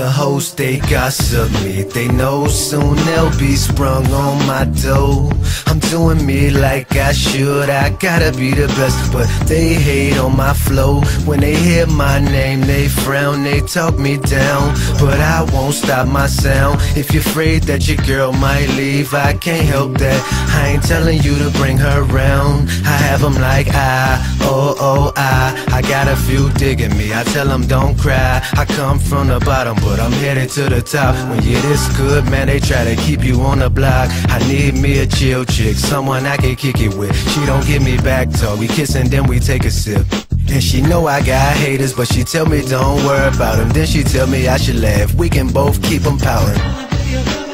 The hoes, they gossip me. They know soon they'll be sprung on my dough. I'm doing me like I should. I gotta be the best, but they hate on my flow. When they hear my name, they frown, they talk me down. But I won't stop my sound. If you're afraid that your girl might leave, I can't help that. I ain't telling you to bring her around. I have them like I, oh, oh, a few digging me. I tell them don't cry. I come from the bottom, but I'm headed to the top. When you're this good, man, they try to keep you on the block. I need me a chill chick, someone I can kick it with. She don't give me back talk. We kiss and then we take a sip. And she know I got haters, but she tell me don't worry about them. Then she tell me I should laugh. We can both keep them pouting.